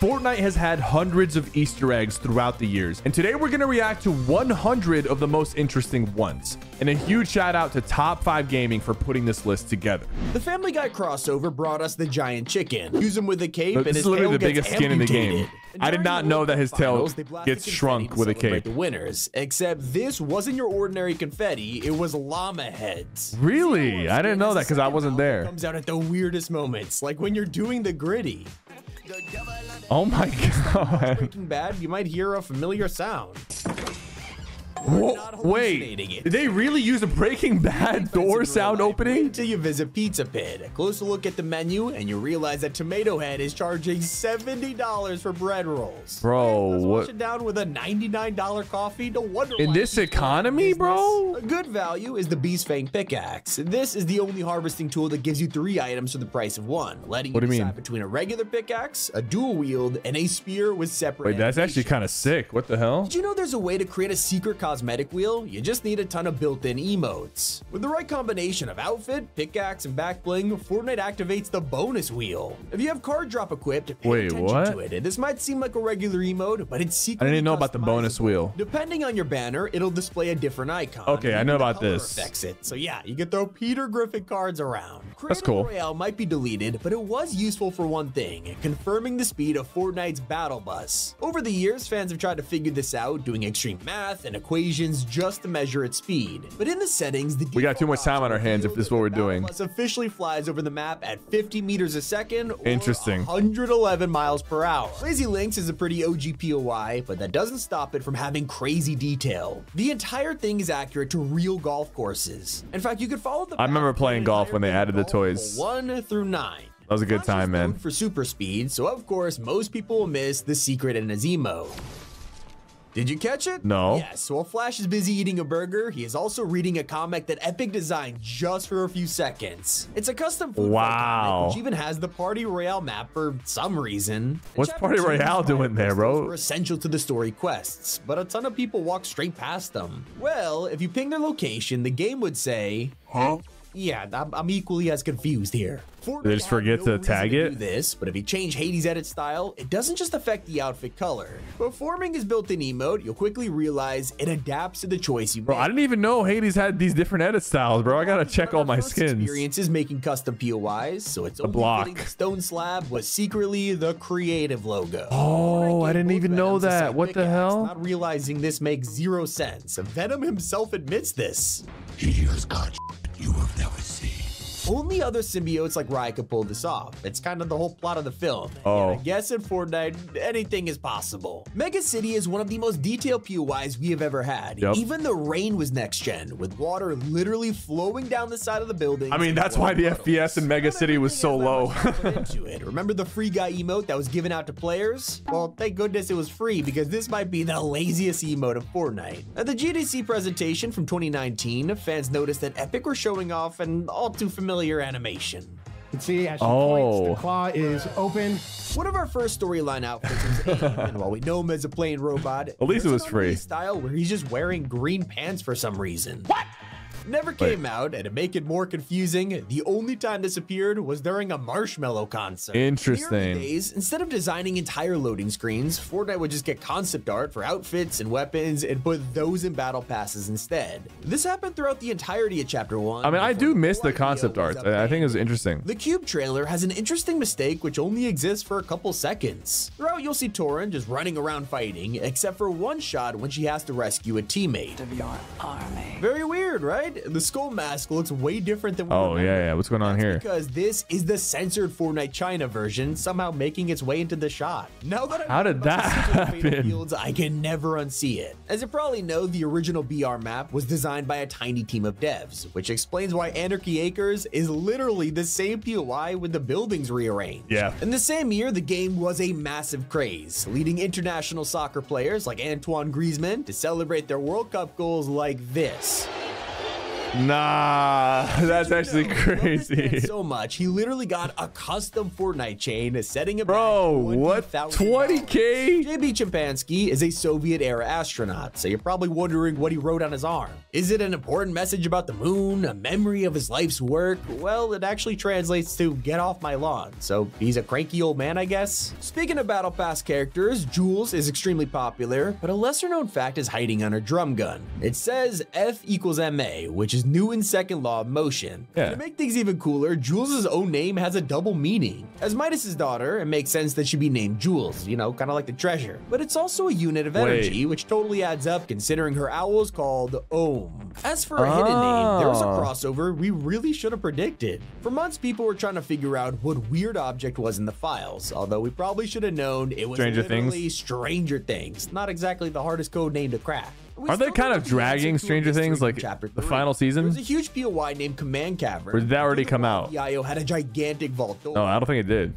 Fortnite has had hundreds of Easter eggs throughout the years, and today we're going to react to 100 of the most interesting ones. And a huge shout out to Top 5 Gaming for putting this list together. The Family Guy crossover brought us the giant chicken. Use him with a cape, Look, and this his is literally tail the biggest skin in the game. I did not know that his tail gets shrunk with a cape. The winners, except this wasn't your ordinary confetti; it was llama heads. Really? I didn't know that because I wasn't there. Comes out at the weirdest moments, like when you're doing the gritty. Oh my god. Breaking Bad, you might hear a familiar sound. Whoa, wait, it. did they really use a Breaking Bad door sound opening? Until you visit Pizza Pit. A closer look at the menu, and you realize that Tomato Head is charging $70 for bread rolls. Bro, Let's what- wash it down with a $99 coffee. No wonder In this economy, bro? A good value is the Beast Fang pickaxe. This is the only harvesting tool that gives you three items for the price of one, letting What you do you decide mean? between a regular pickaxe, a dual wield, and a spear with separate. Wait, that's actually kind of sick. What the hell? Did you know there's a way to create a secret cosmetic wheel? You just need a ton of built-in emotes. With the right combination of outfit, pickaxe, and back bling, Fortnite activates the bonus wheel. If you have card drop equipped, pay Wait, attention what? to it. This might seem like a regular emote, but it's secretly I didn't know about the bonus wheel. Depending on your banner, it'll display a different icon. Okay, I know about this. Affects it. So yeah, you can throw Peter Griffin cards around. That's cool. Royale might be deleted, but it was useful for one thing, confirming the speed of Fortnite's battle bus. Over the years, fans have tried to figure this out, doing extreme math and equations just to measure its speed. But in the settings, the We got too much time on our hands if this is what we're doing. Bus officially flies over the map at 50 meters a second, or Interesting. 111 miles per hour. Lazy Links is a pretty OG POI, but that doesn't stop it from having crazy detail. The entire thing is accurate to real golf courses. In fact, you could follow the. I remember playing golf when they added the toys. One through nine. That was a good time, man. For super speed, so of course most people will miss the secret in emo. Did you catch it? No. Yes, while Flash is busy eating a burger, he is also reading a comic that Epic designed just for a few seconds. It's a custom food fight Wow. comic, which even has the Party Royale map for some reason. What's Party Royale doing there, crystals bro? Were essential to the story quests, but a ton of people walk straight past them. Well, if you ping their location, the game would say, Huh? Yeah, I'm, I'm equally as confused here. They just Fortnite had forget to reason tag do it? this, but if you change Hades' edit style, it doesn't just affect the outfit color. Performing his built-in emote, you'll quickly realize it adapts to the choice you Bro, make. I didn't even know Hades had these different edit styles, bro. I gotta check all my First skins. Experiences making custom POIs, so it's only block. the stone slab was secretly the creative logo. Oh, I didn't both even know that. What the hell? Not realizing this makes zero sense. Venom himself admits this. He has got you have never seen. Only other symbiotes like Raya could pull this off. It's kind of the whole plot of the film. Oh. And Oh. I guess in Fortnite, anything is possible. Mega City is one of the most detailed POIs we have ever had. Yep. Even the rain was next gen, with water literally flowing down the side of the building. I mean, that's why the FPS in Mega City was so low. Remember the free guy emote that was given out to players? Well, thank goodness it was free because this might be the laziest emote of Fortnite. At the GDC presentation from 2019, fans noticed that Epic were showing off an all too familiar animation. You can see as she Oh. points, the oh. claw is open. One of our first storyline outfits was Abe, and while we know him as a plain robot, At least it was free. Style where he's just wearing green pants for some reason. What? Never came out, and to make it more confusing, the only time this appeared was during a Marshmallow concert. In the Interesting. early days, instead of designing entire loading screens, Fortnite would just get concept art for outfits and weapons and put those in battle passes instead. This happened throughout the entirety of Chapter 1. I mean, I do miss the concept art. I I think it was interesting. The Cube trailer has an interesting mistake which only exists for a couple seconds. Throughout, you'll see Torin just running around fighting, except for one shot when she has to rescue a teammate. of your army. Very weird, right? The skull mask looks way different than we Oh, remember. yeah, yeah. What's going on That's here? Because this is the censored Fortnite China version, somehow making its way into the shot. Now that How did that secret of Fatal happen? Fields, I can never unsee it. As you probably know, the original BR map was designed by a tiny team of devs, which explains why Anarchy Acres is literally the same POI with the buildings rearranged. Yeah. In the same year, the game was a massive craze, leading international soccer players like Antoine Griezmann to celebrate their World Cup goals like this. Nah, that's actually He loved this man crazy. So much, he literally got a custom Fortnite chain, setting it Bro, what? 20K? JB Chimpanski is a Soviet era astronaut, so you're probably wondering what he wrote on his arm. Is it an important message about the moon, a memory of his life's work? Well, it actually translates to get off my lawn, so he's a cranky old man, I guess. Speaking of Battle Pass characters, Jules is extremely popular, but a lesser known fact is hiding on her drum gun. It says F equals MA, which is Newton's second law of motion. Yeah. To make things even cooler, Jules' own name has a double meaning. As Midas's daughter, it makes sense that she'd be named Jules, you know, kind of like the treasure. But it's also a unit of Wait. energy, which totally adds up considering her owl is called Ohm. As for a hidden name, there was a Oh. crossover we really should have predicted. For months, people were trying to figure out what weird object was in the files, although we probably should have known it was Stranger literally Things? Stranger Things. Not exactly the hardest code name to crack. Are they kind of know the answer dragging Stranger Things like chapter the final season? There's a huge POI named Command Cavern. Or did that already come out? DIO had a gigantic vault door. No, I don't think it did.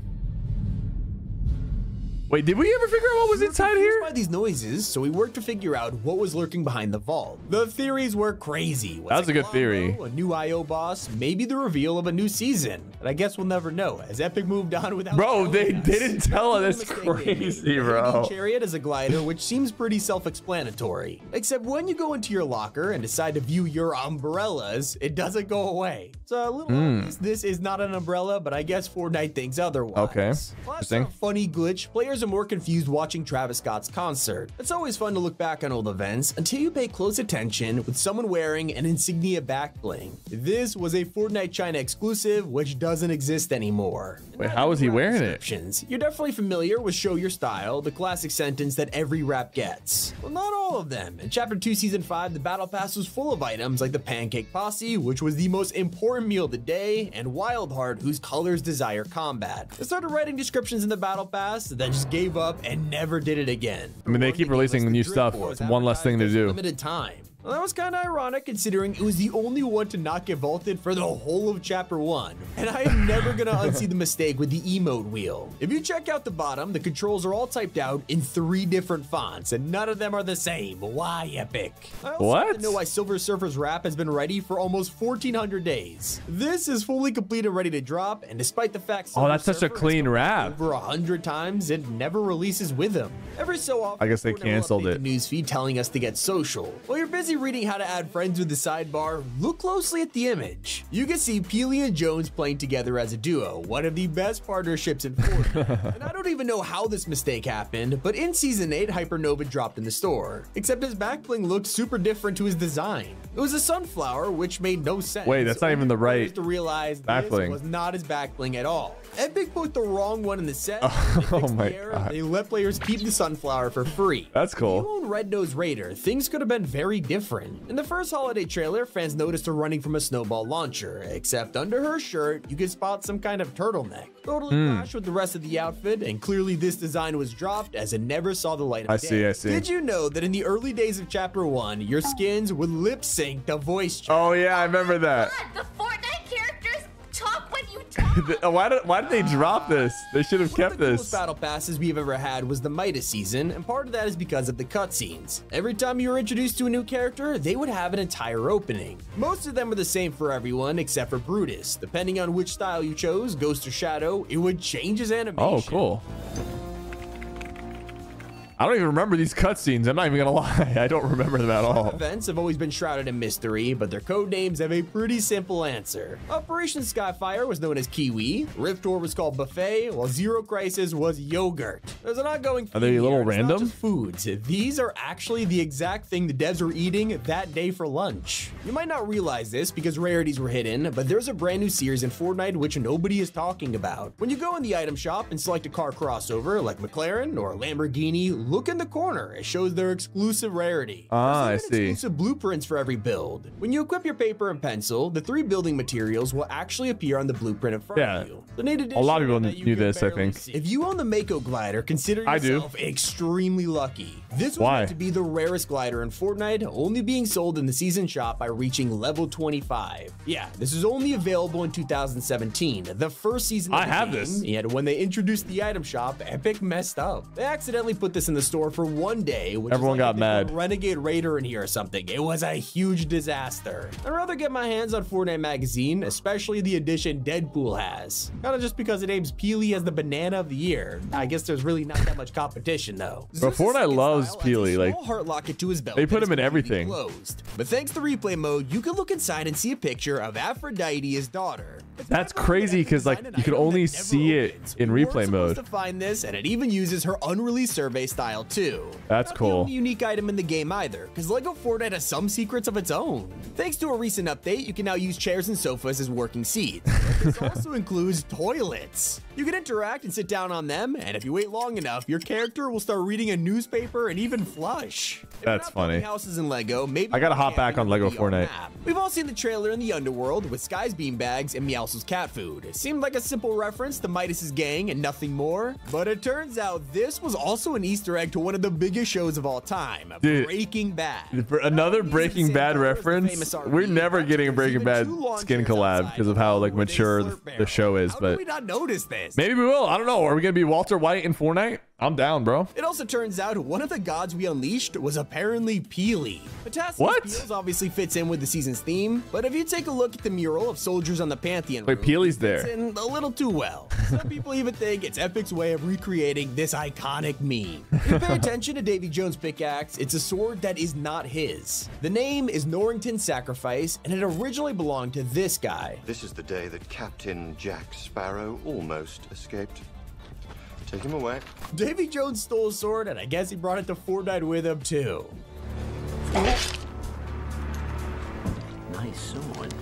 Wait, did we ever figure out what was We inside here? By these noises, so we worked to figure out what was lurking behind the vault. The theories were crazy. That was a good theory. A new IO boss, maybe the reveal of a new season. And I guess we'll never know, as Epic moved on without. Bro, they us. didn't tell us. That's That's the they made. crazy, bro. Chariot is a glider, which seems pretty self-explanatory. Except when you go into your locker and decide to view your umbrellas, it doesn't go away. It's a little Hmm. obvious this is not an umbrella, but I guess Fortnite thinks otherwise. Okay, interesting. funny glitch, players are more confused watching Travis Scott's concert. It's always fun to look back on old events until you pay close attention with someone wearing an insignia back bling. This was a Fortnite China exclusive, which doesn't exist anymore. Wait, how was he wearing it? You're definitely familiar with Show Your Style, the classic sentence that every rap gets. Well, not all of them. In Chapter 2, Season 5, the Battle Pass was full of items like the Pancake Posse, which was the most important meal of the day, and Wildheart, whose colors desire combat. They started writing descriptions in the Battle Pass, then just gave up and never did it again. I mean, they keep releasing new stuff. It's one less thing to do. Limited time. Well, that was kind of ironic considering it was the only one to not get vaulted for the whole of chapter one. And I am never gonna unsee the mistake with the emote wheel. If you check out the bottom, the controls are all typed out in three different fonts, and none of them are the same. Why epic? I also What? want know why Silver Surfer's rap has been ready for almost 1400 days. This is fully complete and ready to drop, and despite the fact Oh, Silver that's such a Surfer has clean come rap. over a hundred times, it never releases with him. Every so often, I guess they canceled it. The newsfeed telling us to get social. While you're busy reading how to add friends with the sidebar, look closely at the image. You can see Peely and Jones playing together as a duo, one of the best partnerships in Fortnite. and I don't even know how this mistake happened, but in Season 8, Hypernova dropped in the store. Except his backbling looked super different to his design. It was a sunflower, which made no sense. Wait, that's not even the right to realize backbling. this was not his backbling at all. Epic put the wrong one in the set. Oh They fixed the my error. God. They let players keep the sunflower for free. That's cool. If you own Red Nose Raider, things could have been very different. In the first holiday trailer, fans noticed her running from a snowball launcher, except under her shirt, you could spot some kind of turtleneck. Totally hmm. clashed with the rest of the outfit, and clearly this design was dropped as it never saw the light of I day. see, I see. Did you know that in the early days of Chapter 1, your skins would lip sync the voice chat? Oh yeah, I remember that. God, why did why did they drop this? They should have One kept of the coolest this. battle passes we've ever had was the Midas season, and part of that is because of the cutscenes. Every time you were introduced to a new character, they would have an entire opening. Most of them were the same for everyone except for Brutus. Depending on which style you chose, Ghost or Shadow, it would change his oh, animation. Oh, cool. I don't even remember these cutscenes. I'm not even gonna lie. I don't remember them at all. Events have always been shrouded in mystery, but their code names have a pretty simple answer. Operation Skyfire was known as Kiwi, Rift War was called Buffet, while Zero Crisis was Yogurt. There's an ongoing Are they a little here. Random? foods. These are actually the exact thing the devs were eating that day for lunch. You might not realize this because rarities were hidden, but there's a brand new series in Fortnite which nobody is talking about. When you go in the item shop and select a car crossover like McLaren or Lamborghini, look in the corner. It shows their exclusive rarity. Ah, I see. exclusive blueprints for every build. When you equip your paper and pencil, the three building materials will actually appear on the blueprint in front Yeah. of you. The neat A lot of people knew this, I think. see. If you own the Mako glider, consider I do. yourself extremely lucky. This was Why? meant to be the rarest glider in Fortnite, only being sold in the season shop by reaching level 25. Yeah, this is only available in 2017, the first season of I have game, this. Yet when they introduced the item shop, Epic messed up. They accidentally put this in the the store for one day. Which Everyone like got if they put mad. Renegade Raider in here or something. It was a huge disaster. I'd rather get my hands on Fortnite magazine, especially the edition Deadpool has. Kind of just because it names Peely as the banana of the year. I guess there's really not that much competition though. Zeus's Fortnite loves Peely, like, heart locket to his belt they put him in everything. Closed. But thanks to replay mode, you can look inside and see a picture of Aphrodite's daughter. That's crazy because like, you can only see it in replay supposed mode. To find this, and it even uses her unreleased survey style too. That's Not cool. The only unique item in the game either, because Lego Fortnite has some secrets of its own. Thanks to a recent update, you can now use chairs and sofas as working seats. This also includes toilets. You can interact and sit down on them, and if you wait long enough, your character will start reading a newspaper and even flush. If That's funny. Houses in Lego, maybe I gotta hop back on Lego Fortnite. map. We've all seen the trailer in the underworld with Sky's beanbags and Meows's cat food. It seemed like a simple reference to Midas's gang and nothing more, but it turns out this was also an Easter egg to one of the biggest shows of all time, Dude. Breaking Bad. For another Not only is it Breaking Bad color as the reference, we're never getting a Breaking Bad skin collab because of how like mature the, show is. How But did we not notice this? maybe we will. I don't know. Are we gonna be Walter White in Fortnite? I'm down, bro. It also turns out one of the gods we unleashed was apparently Peely. Potassius What? Peels obviously fits in with the season's theme, but if you take a look at the mural of soldiers on the Pantheon, Wait, roof, Peely's it fits there. in a little too well. Some people even think it's Epic's way of recreating this iconic meme. If you pay attention to Davy Jones' pickaxe, it's a sword that is not his. The name is Norrington's Sacrifice, and it originally belonged to this guy. This is the day that Captain Jack Sparrow almost escaped. Take him away. Davy Jones stole a sword, and I guess he brought it to Fortnite with him too. Nice sword.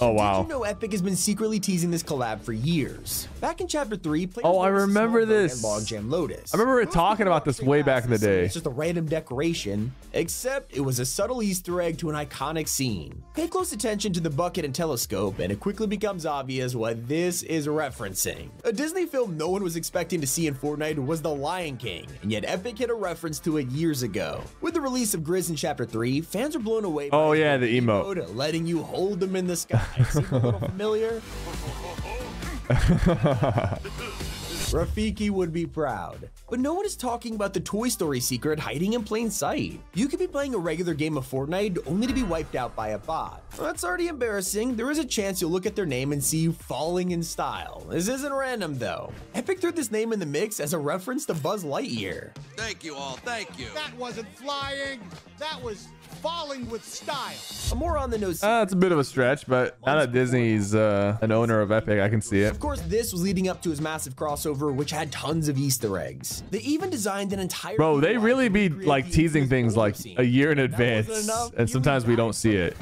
Oh wow! Did you know Epic has been secretly teasing this collab for years? Back in Chapter 3, players Oh, I remember this. Logjam Lotus. I remember talking about this way back in the day. It's just a random decoration, except it was a subtle Easter egg to an iconic scene. Pay close attention to the bucket and telescope, and it quickly becomes obvious what this is referencing. A Disney film no one was expecting to see in Fortnite was The Lion King, and yet Epic hit a reference to it years ago. With the release of Grizz in Chapter 3, fans are blown away oh, by Oh, yeah, the emote. emote, letting you hold them in the sky. Seem a little familiar? Rafiki would be proud. But no one is talking about the Toy Story secret hiding in plain sight. You could be playing a regular game of Fortnite only to be wiped out by a bot. That's already embarrassing. There is a chance you'll look at their name and see you falling in style. This isn't random though. Epic threw this name in the mix as a reference to Buzz Lightyear. Thank you all. Thank you. That wasn't flying. That was falling with style. A more on the nose. Uh, it's a bit of a stretch, but now that Disney's uh, an owner of Epic, I can see it. Of course, this was leading up to his massive crossover, which had tons of Easter eggs. They even designed an entire. Bro, they really be like teasing things like scene. a year in advance, and sometimes we don't see it.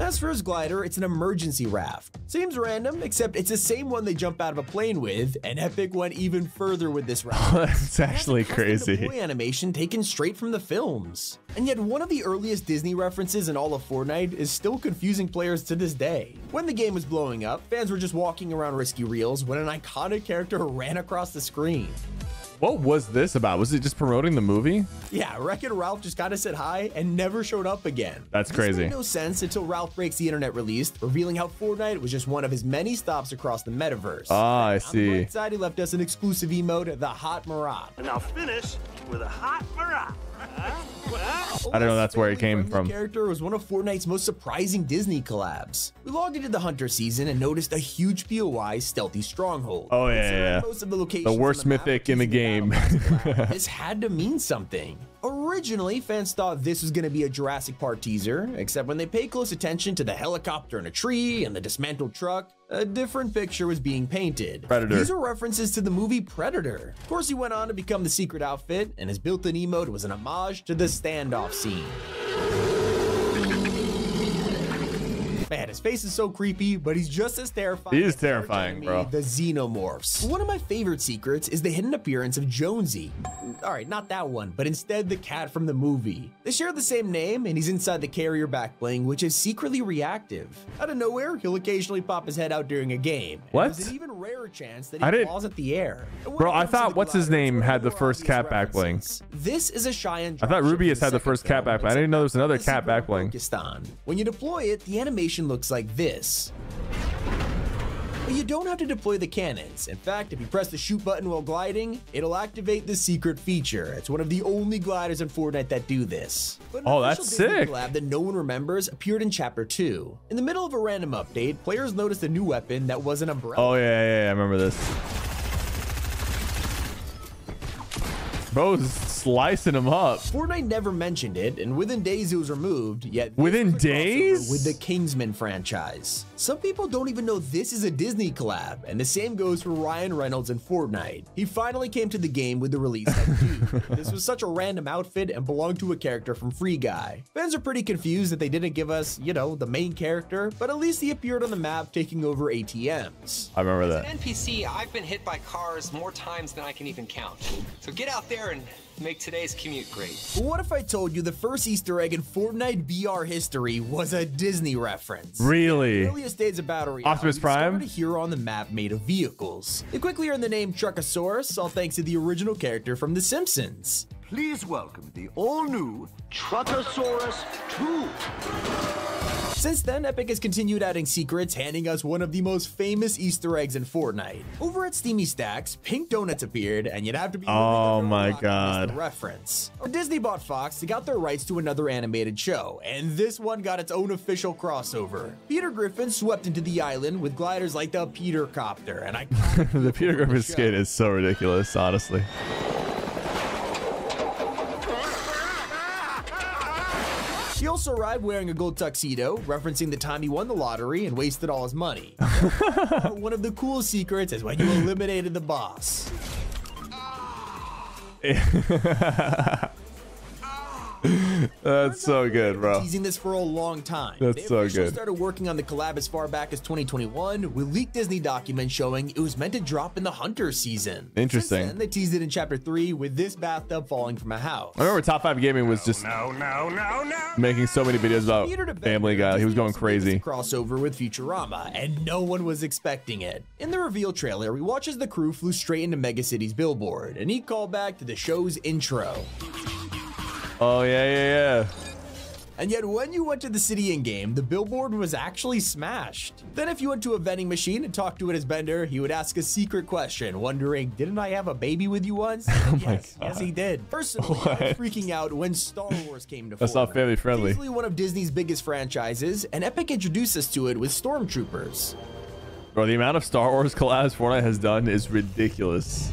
As for his glider, it's an emergency raft. Seems random, except it's the same one they jump out of a plane with, and Epic went even further with this raft. That's actually It has a crazy. animation taken straight from the films. And yet one of the earliest Disney references in all of Fortnite is still confusing players to this day. When the game was blowing up, fans were just walking around risky reels when an iconic character ran across the screen. What was this about? Was it just promoting the movie? Yeah, Wreck-It Ralph just kind of said hi and never showed up again. That's This crazy. made no sense until Ralph Breaks the Internet released, revealing how Fortnite was just one of his many stops across the metaverse. Ah, I see. On the see. right side, he left us an exclusive emote, the Hot Marat. And I'll finish with a hot marat. I don't know that's where it came from. Character was one of Fortnite's most surprising Disney collabs. We logged into the Hunter season and noticed a huge POI stealthy stronghold. Oh, yeah, yeah. Most of the, locations The worst map mythic in the game. Battle Pass collab, this had to mean something. Originally, fans thought this was going to be a Jurassic Park teaser, except when they paid close attention to the helicopter in a tree and the dismantled truck, a different picture was being painted. Predator. These are references to the movie Predator. Of course, he went on to become the secret outfit, and his built-in emote was an homage to the standoff scene. Man, his face is so creepy, but he's just as terrifying. He is as the arch terrifying, enemy, bro. The xenomorphs. One of my favorite secrets is the hidden appearance of Jonesy. All right, not that one, but instead the cat from the movie. They share the same name, and he's inside the carrier back bling, which is secretly reactive. Out of nowhere, he'll occasionally pop his head out during a game. What? There's an even rarer chance that he I didn't- claws at the air. Bro, I thought what's his name had the first cat back bling. This is a Cheyenne I thought Rubius had the first cat back bling. I didn't know there was another cat back bling. When you deploy it, the animation looks like this. But you don't have to deploy the cannons. In fact, if you press the shoot button while gliding, it'll activate the secret feature. It's one of the only gliders in Fortnite that do this. But Oh, that's Disney sick. collab that no one remembers appeared in Chapter 2. In the middle of a random update, players noticed a new weapon that was an umbrella. Oh yeah, yeah, yeah, I remember this. Bro's slicing him up. Fortnite never mentioned it, and within days it was removed, yet Within was a crossover days? With the Kingsman franchise. Some people don't even know this is a Disney collab, and the same goes for Ryan Reynolds in Fortnite. He finally came to the game with the release of Dude. this was such a random outfit and belonged to a character from Free Guy. Fans are pretty confused that they didn't give us, you know, the main character, but at least he appeared on the map taking over ATMs. I remember As that. an NPC, I've been hit by cars more times than I can even count. So get out there and make today's commute great. But what if I told you the first Easter egg in Fortnite BR history was a Disney reference? Really? The earliest days of Battle Royale, Optimus we Prime? discovered a hero on the map made of vehicles. They quickly earned the name Truckosaurus, all thanks to the original character from The Simpsons. Please welcome the all-new Truckosaurus 2. Since then, Epic has continued adding secrets, handing us one of the most famous Easter eggs in Fortnite. Over at Steamy Stacks, pink donuts appeared, and you'd have to be Oh my rock to miss God. the reference. Disney bought Fox, they got their rights to another animated show, and this one got its own official crossover. Peter Griffin swept into the island with gliders like the Peter Copter, and I the Peter Griffin skit is so ridiculous, honestly. He also arrived wearing a gold tuxedo, referencing the time he won the lottery and wasted all his money. One of the cool secrets is when you eliminated the boss. That's so good, bro. Teasing this for a long time. That's they so officially good. started working on the collab as far back as 2021 with leaked Disney documents showing it was meant to drop in the Hunter season. Interesting. And then, they teased it in Chapter 3 with this bathtub falling from a house. I remember Top 5 Gaming was just No, no, no, no. making so many videos about Peter Family Guy. He was going also did this crazy. Crossover with Futurama, and no one was expecting it. In the reveal trailer, we watch as the crew flew straight into Mega City's billboard, and he called back to the show's intro. Oh, yeah, yeah, yeah. And yet, when you went to the city in game, the billboard was actually smashed. Then, if you went to a vending machine and talked to it as Bender, he would ask a secret question, wondering, Didn't I have a baby with you once? Oh yes, yes, he did. Personally, I was freaking out when Star Wars came to That's not family friendly. It's Easily one of Disney's biggest franchises, and Epic introduced us to it with Stormtroopers. Bro, the amount of Star Wars collabs Fortnite has done is ridiculous.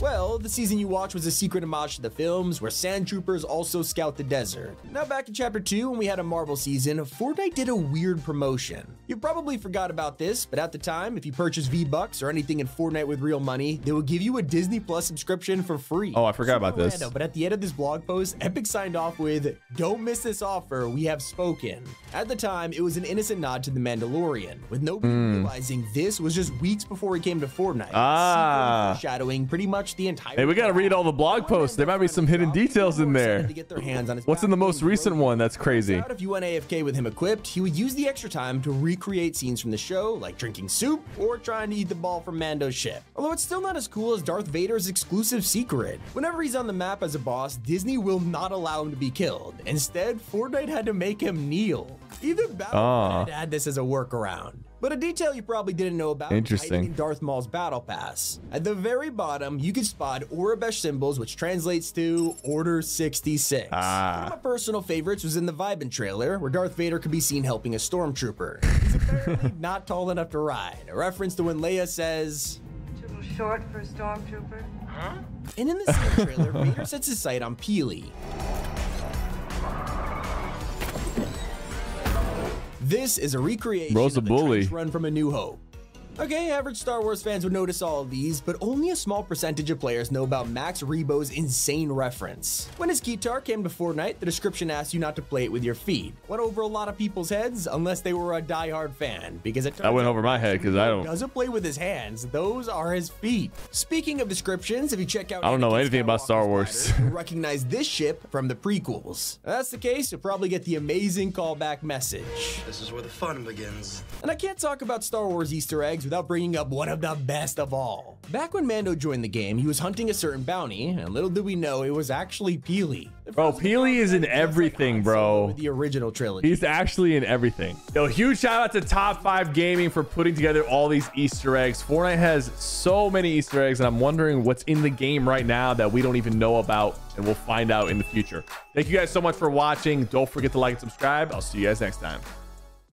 Well, the season you watched was a secret homage to the films, where sand troopers also scout the desert. Now back in chapter 2, when we had a Marvel season, Fortnite did a weird promotion. You probably forgot about this, but at the time, if you purchased V-Bucks or anything in Fortnite with real money, they would give you a Disney Plus subscription for free. Oh, I forgot about Super this. random, but at the end of this blog post, Epic signed off with, Don't miss this offer, we have spoken. At the time, it was an innocent nod to The Mandalorian, with nobody realizing this was just weeks before he came to Fortnite. Ah. Shadowing pretty much the entire Hey, we gotta read all the blog posts. There might be some hidden details in there. To get their hands on his What's in the most recent one? That's crazy. Out if you went AFK with him equipped, he would use the extra time to recreate scenes from the show, like drinking soup or trying to eat the ball from Mando's ship. Although it's still not as cool as Darth Vader's exclusive secret. Whenever he's on the map as a boss, Disney will not allow him to be killed. Instead, Fortnite had to make him kneel. Even Ah. Battlefront had this as a workaround. But a detail you probably didn't know about was Interesting. in Darth Maul's battle pass. At the very bottom, you can spot Aurebesh symbols, which translates to Order 66. Ah. One of my personal favorites was in the Vibin trailer, where Darth Vader could be seen helping a stormtrooper. He's apparently not tall enough to ride, a reference to when Leia says, Too short for a stormtrooper. and in the same trailer, Vader sets his sight on Peely. This is a recreation Bro's of the bully. run from A New Hope. Okay, average Star Wars fans would notice all of these, but only a small percentage of players know about Max Rebo's insane reference. When his guitar came to Fortnite, the description asked you not to play it with your feet. Went over a lot of people's heads, unless they were a die-hard fan, because it turns That went out over my head because I don't. doesn't play with his hands. Those are his feet. Speaking of descriptions, if you check out I don't know Anakin anything about Star Wars. glider, recognize this ship from the prequels. If that's the case, you'll probably get the amazing callback message. This is where the fun begins. And I can't talk about Star Wars Easter eggs without bringing up one of the best of all. Back when Mando joined the game, he was hunting a certain bounty, and little did we know it was actually Peely. Bro, Peely is in everything, bro. The original trilogy. He's actually in everything. Yo, huge shout out to Top 5 Gaming for putting together all these Easter eggs. Fortnite has so many Easter eggs, and I'm wondering what's in the game right now that we don't even know about, and we'll find out in the future. Thank you guys so much for watching. Don't forget to like and subscribe. I'll see you guys next time.